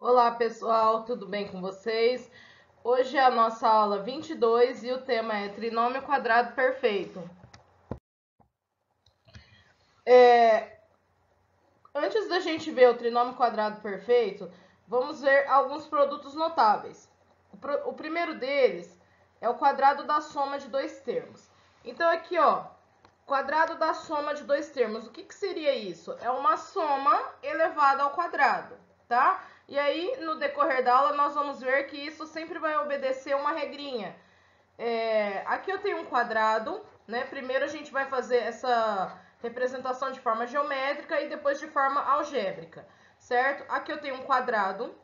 Olá pessoal, tudo bem com vocês? Hoje é a nossa aula 22 e o tema é trinômio quadrado perfeito. É... Antes da gente ver o trinômio quadrado perfeito, vamos ver alguns produtos notáveis. O, primeiro deles é o quadrado da soma de dois termos. Então aqui, ó, quadrado da soma de dois termos. O que, que seria isso? É uma soma elevada ao quadrado, tá? E aí, no decorrer da aula, nós vamos ver que isso sempre vai obedecer uma regrinha. É, aqui eu tenho um quadrado, né? Primeiro a gente vai fazer essa representação de forma geométrica e depois de forma algébrica, certo? Aqui eu tenho um quadrado.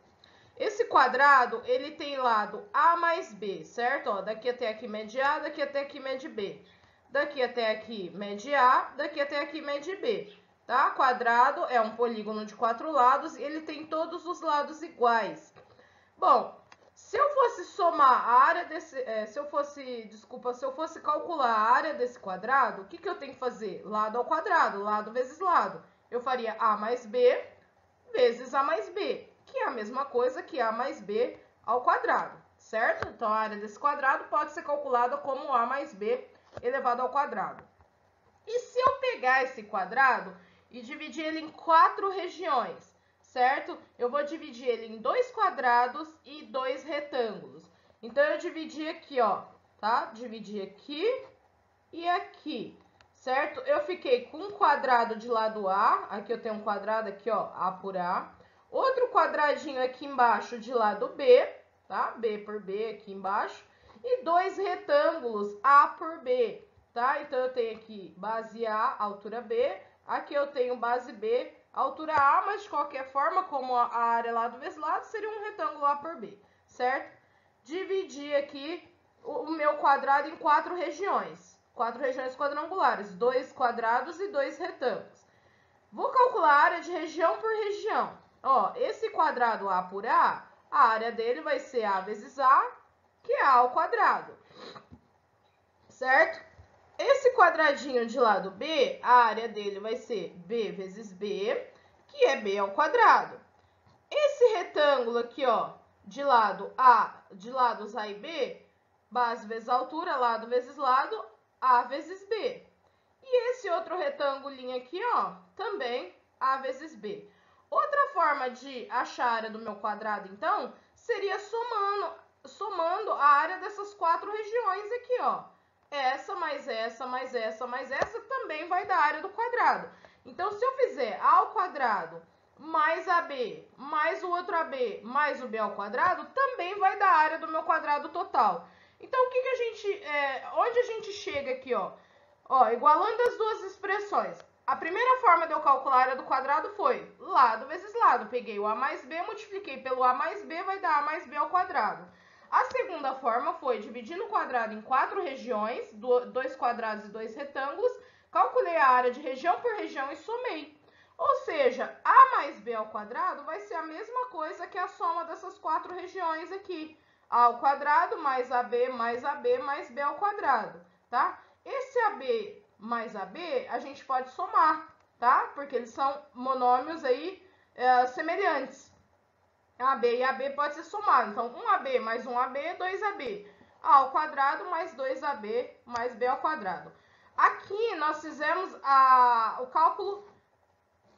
Esse quadrado, ele tem lado A mais B, certo? Ó, daqui até aqui mede A, daqui até aqui mede B. Daqui até aqui mede A, daqui até aqui mede B tá? Quadrado é um polígono de quatro lados e ele tem todos os lados iguais. Bom, se eu fosse somar a área desse, é, se eu fosse, desculpa, se eu fosse calcular a área desse quadrado, o que, que eu tenho que fazer? Lado ao quadrado, lado vezes lado. Eu faria A mais B vezes A mais B, que é a mesma coisa que A mais B ao quadrado, certo? Então, a área desse quadrado pode ser calculada como A mais B elevado ao quadrado. E se eu pegar esse quadrado e dividir ele em quatro regiões, certo? Eu vou dividir ele em dois quadrados e dois retângulos. Então, eu dividi aqui, ó, tá? Dividi aqui e aqui, certo? Eu fiquei com um quadrado de lado A, aqui eu tenho um quadrado aqui, ó, A por A. Outro quadradinho aqui embaixo de lado B, tá? B por B aqui embaixo. E dois retângulos A por B, tá? Então, eu tenho aqui base A, altura B, Aqui eu tenho base B, altura A, mas de qualquer forma, como a área lado vezes lado, seria um retângulo A por B, certo? Dividir aqui o meu quadrado em quatro regiões. Quatro regiões quadrangulares, dois quadrados e dois retângulos. Vou calcular a área de região por região. Ó, esse quadrado A por A, a área dele vai ser A vezes A, que é A ao quadrado. Certo? Quadradinho de lado B, a área dele vai ser B vezes B, que é B ao quadrado. Esse retângulo aqui, ó, de lado A, de lados A e B, base vezes altura, lado vezes lado, A vezes B. E esse outro retângulo aqui, ó, também A vezes B. Outra forma de achar a área do meu quadrado, então, seria somando, somando a área dessas quatro regiões aqui, ó essa mais essa mais essa mais essa também vai dar área do quadrado. Então, se eu fizer A ao quadrado mais AB mais o outro AB mais o B ao quadrado, também vai dar área do meu quadrado total. Então, o que, que a gente, é, onde a gente chega aqui, ó? Ó, igualando as duas expressões. A primeira forma de eu calcular a área do quadrado foi lado vezes lado. Peguei o A mais B, multipliquei pelo A mais B, vai dar A mais B ao quadrado. Forma foi dividindo o quadrado em quatro regiões, dois quadrados e dois retângulos, calculei a área de região por região e somei. Ou seja, A mais B ao quadrado vai ser a mesma coisa que a soma dessas quatro regiões aqui. A ao quadrado mais AB mais AB mais B ao quadrado, tá? Esse AB mais AB a gente pode somar, tá? Porque eles são monômios aí é, semelhantes. AB e AB pode ser somado. Então, 1AB mais 1AB é 2AB. A ao quadrado mais 2AB mais B ao quadrado. Aqui nós fizemos a, o cálculo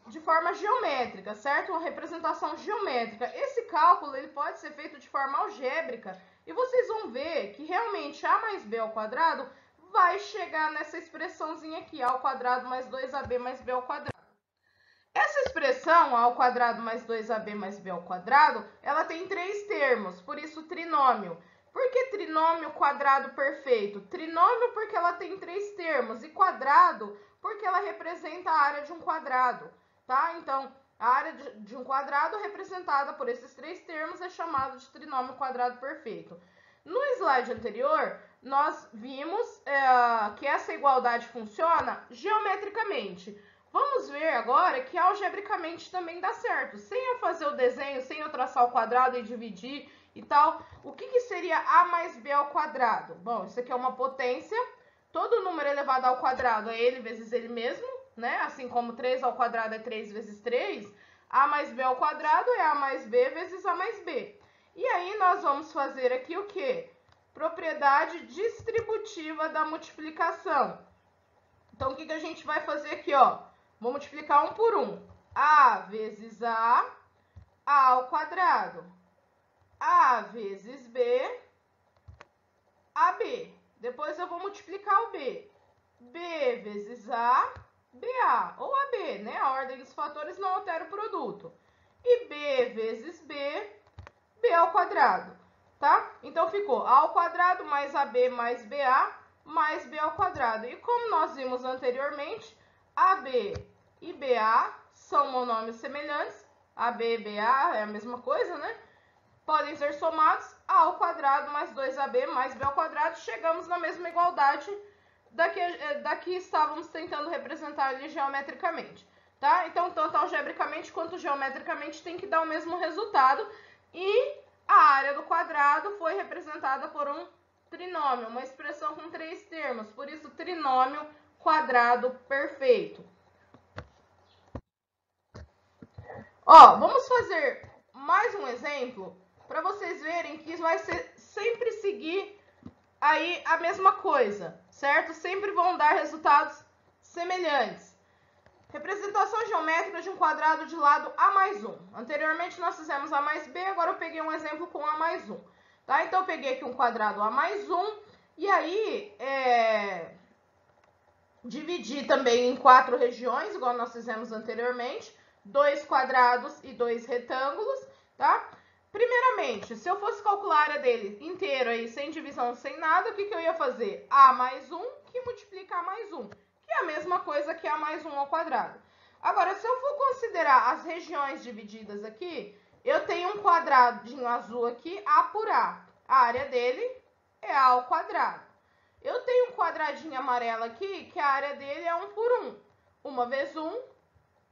de forma geométrica, certo? Uma representação geométrica. Esse cálculo ele pode ser feito de forma algébrica e vocês vão ver que realmente A mais B ao quadrado vai chegar nessa expressãozinha aqui, A ao quadrado mais 2AB mais B ao quadrado. Essa expressão, a ao quadrado mais 2ab mais b ao quadrado, ela tem três termos, por isso trinômio. Por que trinômio quadrado perfeito? Trinômio porque ela tem três termos e quadrado porque ela representa a área de um quadrado, tá? Então, a área de um quadrado representada por esses três termos é chamada de trinômio quadrado perfeito. No slide anterior, nós vimos é, que essa igualdade funciona geometricamente. Vamos ver agora que algebricamente também dá certo. Sem eu fazer o desenho, sem eu traçar o quadrado e dividir e tal, o que, que seria A mais B ao quadrado? Bom, isso aqui é uma potência. Todo número elevado ao quadrado é ele vezes ele mesmo, né? Assim como 3 ao quadrado é 3 vezes 3, A mais B ao quadrado é A mais B vezes A mais B. E aí, nós vamos fazer aqui o quê? Propriedade distributiva da multiplicação. Então, o que, que a gente vai fazer aqui, ó? Vou multiplicar um por um. A vezes A, A ao quadrado. A vezes B, AB. Depois eu vou multiplicar o B. B vezes A, BA, ou AB, né? A ordem dos fatores não altera o produto. E B vezes B, B ao quadrado, tá? Então, ficou A ao quadrado mais AB mais BA mais B ao quadrado. E como nós vimos anteriormente, AB e BA são monômios semelhantes. AB e BA é a mesma coisa, né? Podem ser somados A ao quadrado mais 2AB mais B ao quadrado. Chegamos na mesma igualdade daqui, eh, daqui estávamos tentando representar ali geometricamente, tá? Então, tanto algebricamente quanto geometricamente tem que dar o mesmo resultado e a área do quadrado foi representada por um trinômio, uma expressão com três termos, por isso trinômio quadrado perfeito. Ó, vamos fazer mais um exemplo para vocês verem que vai ser sempre seguir aí a mesma coisa, certo? Sempre vão dar resultados semelhantes. Representação geométrica de um quadrado de lado A mais 1. Anteriormente nós fizemos A mais B, agora eu peguei um exemplo com A mais 1. Tá? Então eu peguei aqui um quadrado A mais 1, e aí é... dividi também em quatro regiões, igual nós fizemos anteriormente, dois quadrados e dois retângulos, tá? Primeiramente, se eu fosse calcular a área dele inteiro aí, sem divisão, sem nada, o que, que eu ia fazer? A mais 1, que multiplica A mais 1, que é a mesma coisa que A mais 1 ao quadrado. Agora, se eu for considerar as regiões divididas aqui, eu tenho um quadradinho azul aqui, A por A. A área dele é A ao quadrado. Eu tenho um quadradinho amarelo aqui, que a área dele é 1 por 1. Uma vez 1,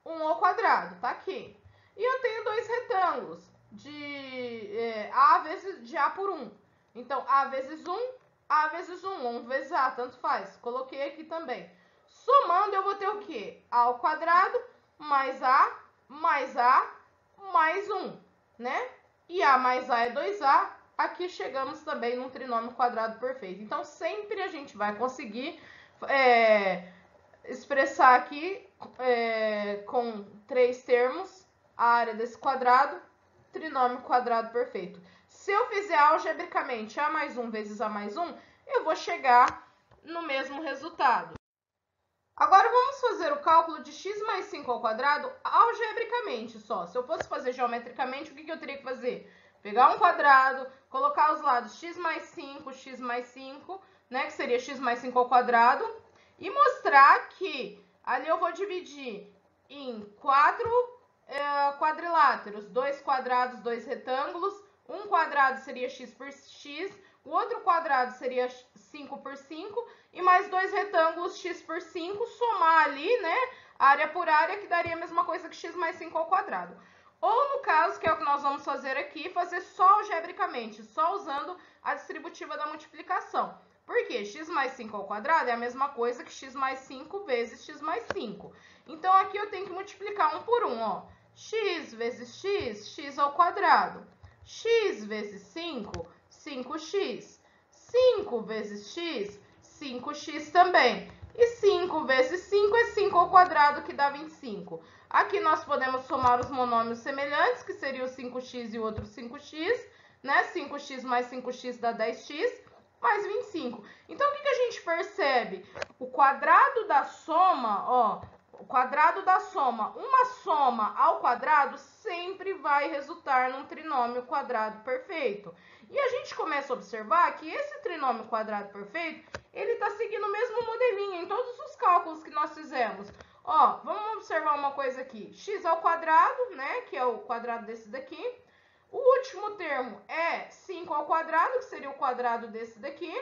1 ao quadrado, tá aqui. E eu tenho dois retângulos de é, A vezes de A por 1. Então, A vezes 1, A vezes 1, 1 vezes A, tanto faz. Coloquei aqui também. Somando, eu vou ter o quê? A ao quadrado mais A mais A mais 1, né? E A mais A é 2A. Aqui chegamos também num trinômio quadrado perfeito. Então, sempre a gente vai conseguir é, expressar aqui é, com três termos a área desse quadrado trinômio quadrado perfeito. Se eu fizer algebricamente A mais 1 vezes A mais 1, eu vou chegar no mesmo resultado. Agora, vamos fazer o cálculo de x mais 5 ao quadrado algebricamente só. Se eu fosse fazer geometricamente, o que, eu teria que fazer? Pegar um quadrado, colocar os lados x mais 5, x mais 5, né, que seria x mais 5 ao quadrado, e mostrar que ali eu vou dividir em 4 é, quadriláteros, dois quadrados, dois retângulos, um quadrado seria x por x, o outro quadrado seria 5 por 5, e mais dois retângulos x por 5, somar ali, né, área por área, que daria a mesma coisa que x mais 5 ao quadrado. Ou no caso, que é o que nós vamos fazer aqui, fazer só algebricamente, só usando a distributiva da multiplicação. Por quê? x mais 5 ao quadrado é a mesma coisa que x mais 5 vezes x mais 5. Então, aqui eu tenho que multiplicar um por um, ó x vezes x, x ao quadrado. x vezes 5, 5x. 5 vezes x, 5x também. E 5 vezes 5 é 5 ao quadrado, que dá 25. Aqui nós podemos somar os monômios semelhantes, que seria o 5x e o outro 5x, né? 5x mais 5x dá 10x, mais 25. Então, o que, que a gente percebe? O quadrado da soma, ó, o quadrado da soma, uma soma ao quadrado sempre vai resultar num trinômio quadrado perfeito. E a gente começa a observar que esse trinômio quadrado perfeito, ele está seguindo o mesmo modelinho em todos os cálculos que nós fizemos. Ó, vamos observar uma coisa aqui. x ao quadrado, né, que é o quadrado desse daqui. O último termo é 5 ao quadrado, que seria o quadrado desse daqui.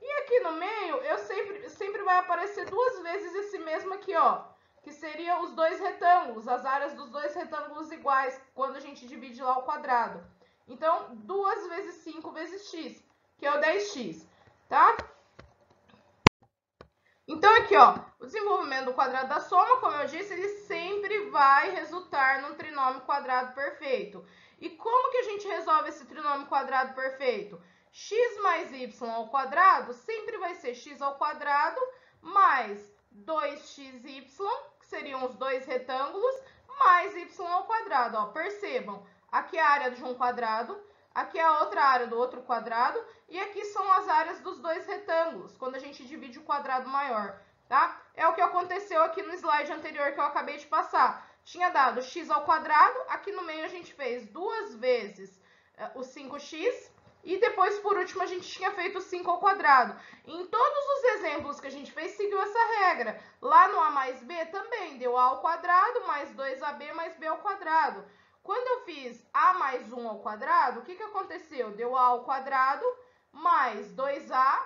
E aqui no meio, eu sempre, sempre vai aparecer duas vezes esse mesmo aqui, ó que seriam os dois retângulos, as áreas dos dois retângulos iguais, quando a gente divide lá o quadrado. Então, 2 vezes 5 vezes x, que é o 10x, tá? Então, aqui, ó, o desenvolvimento do quadrado da soma, como eu disse, ele sempre vai resultar num trinômio quadrado perfeito. E como que a gente resolve esse trinômio quadrado perfeito? x mais y ao quadrado sempre vai ser x ao quadrado mais 2xy, que seriam os dois retângulos, mais y ao quadrado. Ó, percebam, aqui é a área de um quadrado, aqui é a outra área do outro quadrado, e aqui são as áreas dos dois retângulos, quando a gente divide o quadrado maior, tá? É o que aconteceu aqui no slide anterior que eu acabei de passar. Tinha dado x ao quadrado, aqui no meio a gente fez duas vezes uh, o 5x, e depois, por último, a gente tinha feito 5 ao quadrado. Em todos os exemplos que a gente fez, seguiu essa regra. Lá no A mais B também, deu A ao quadrado mais 2AB mais B ao quadrado. Quando eu fiz A mais 1 ao quadrado, o que, que aconteceu? Deu A ao quadrado mais 2A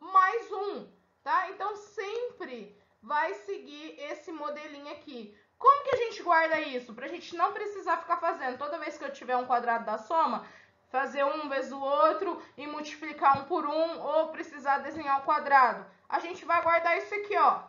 mais 1, tá? Então, sempre vai seguir esse modelinho aqui. Como que a gente guarda isso? Para a gente não precisar ficar fazendo. Toda vez que eu tiver um quadrado da soma, fazer um vezes o outro e multiplicar um por um, ou precisar desenhar o quadrado. A gente vai guardar isso aqui, ó.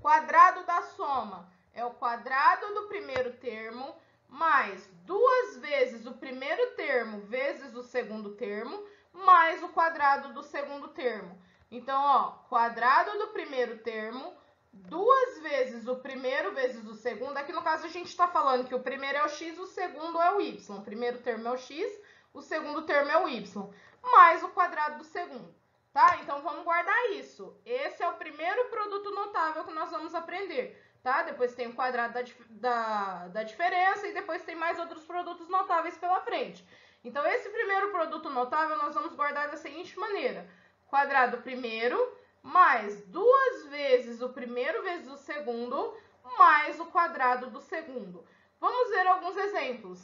Quadrado da soma é o quadrado do primeiro termo mais duas vezes o primeiro termo vezes o segundo termo, mais o quadrado do segundo termo. Então, ó, quadrado do primeiro termo duas vezes o primeiro vezes o segundo. Aqui no caso a gente está falando que o primeiro é o x, o segundo é o y. O primeiro termo é o x, o segundo termo é o y, mais o quadrado do segundo. Tá? Então vamos guardar isso. Esse é o primeiro produto notável que nós vamos aprender. Tá? Depois tem o quadrado da, da, da diferença e depois tem mais outros produtos notáveis pela frente. Então, esse primeiro produto notável nós vamos guardar da seguinte maneira. Quadrado primeiro mais duas vezes o primeiro vezes o segundo, mais o quadrado do segundo. Vamos ver alguns exemplos.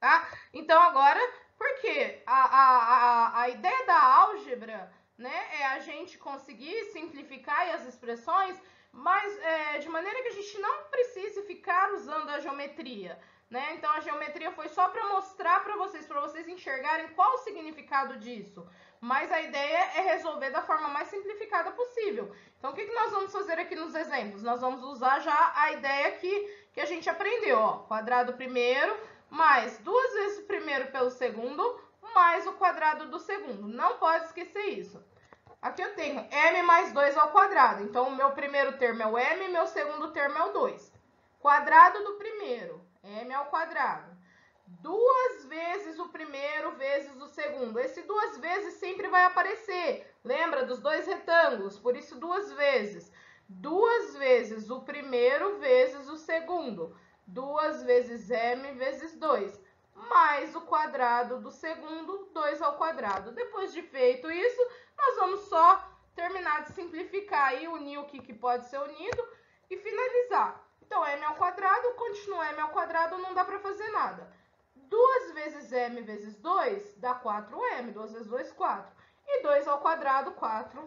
Tá? Então, agora, porque a, a, a, a ideia da álgebra né, é a gente conseguir simplificar as expressões, mas é, de maneira que a gente não precise ficar usando a geometria. Né? Então, a geometria foi só para mostrar para vocês, para vocês enxergarem qual o significado disso mas a ideia é resolver da forma mais simplificada possível. Então, o que, que nós vamos fazer aqui nos exemplos? Nós vamos usar já a ideia que, que a gente aprendeu, ó, quadrado primeiro, mais duas vezes o primeiro pelo segundo, mais o quadrado do segundo. Não pode esquecer isso. Aqui eu tenho m mais 2 ao quadrado. Então, o meu primeiro termo é o m, meu segundo termo é o 2. Quadrado do primeiro, m ao quadrado duas vezes o primeiro vezes o segundo. Esse duas vezes sempre vai aparecer. Lembra dos dois retângulos? Por isso, duas vezes. Duas vezes o primeiro vezes o segundo. Duas vezes m vezes 2. Mais o quadrado do segundo, 2 ao quadrado. Depois de feito isso, nós vamos só terminar de simplificar e unir o que, que pode ser unido e finalizar. Então, m ao quadrado, continua m ao quadrado, não dá para fazer nada. 2 vezes m vezes 2 dá 4m. 2 vezes 2, 4. E 2 ao quadrado, 4.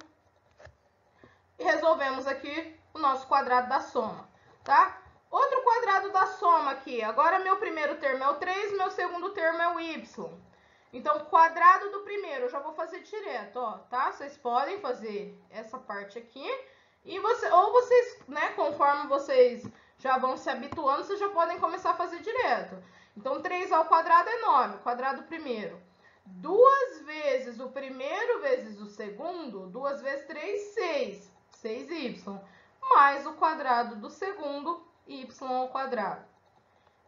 E resolvemos aqui o nosso quadrado da soma, tá? Outro quadrado da soma aqui. Agora, meu primeiro termo é o 3, meu segundo termo é o y. Então, quadrado do primeiro, eu já vou fazer direto, ó, tá? Vocês podem fazer essa parte aqui. E você, ou vocês, né, conforme vocês já vão se habituando, vocês já podem começar a fazer direto. Então, 3 ao quadrado é 9, quadrado primeiro. Duas vezes o primeiro vezes o segundo, duas vezes 3, 6. 6y. Mais o quadrado do segundo, y ao quadrado.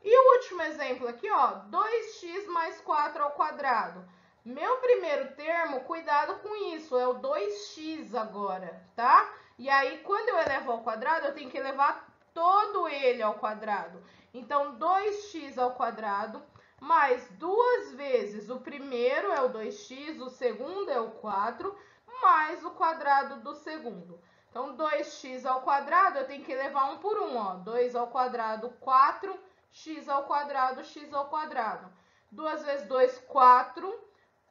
E o último exemplo aqui, ó, 2x mais 4 ao quadrado. Meu primeiro termo, cuidado com isso, é o 2x agora, tá? E aí, quando eu elevo ao quadrado, eu tenho que elevar todo ele ao quadrado. Então, 2x ao quadrado mais duas vezes o primeiro é o 2x, o segundo é o 4, mais o quadrado do segundo. Então, 2x ao quadrado, eu tenho que levar um por um, ó. 2 ao quadrado, 4, x ao quadrado, x ao quadrado. 2 vezes 2, 4.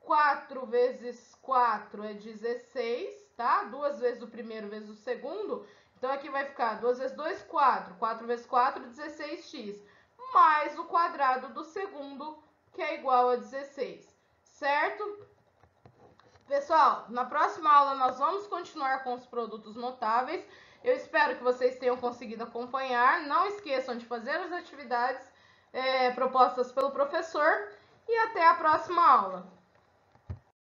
4 vezes 4 é 16, tá? Duas vezes o primeiro vezes o segundo. Então, aqui vai ficar 2 vezes 2, 4. 4 vezes 4, 16x. Mais o quadrado do segundo, que é igual a 16. Certo? Pessoal, na próxima aula nós vamos continuar com os produtos notáveis. Eu espero que vocês tenham conseguido acompanhar. Não esqueçam de fazer as atividades é, propostas pelo professor e até a próxima aula.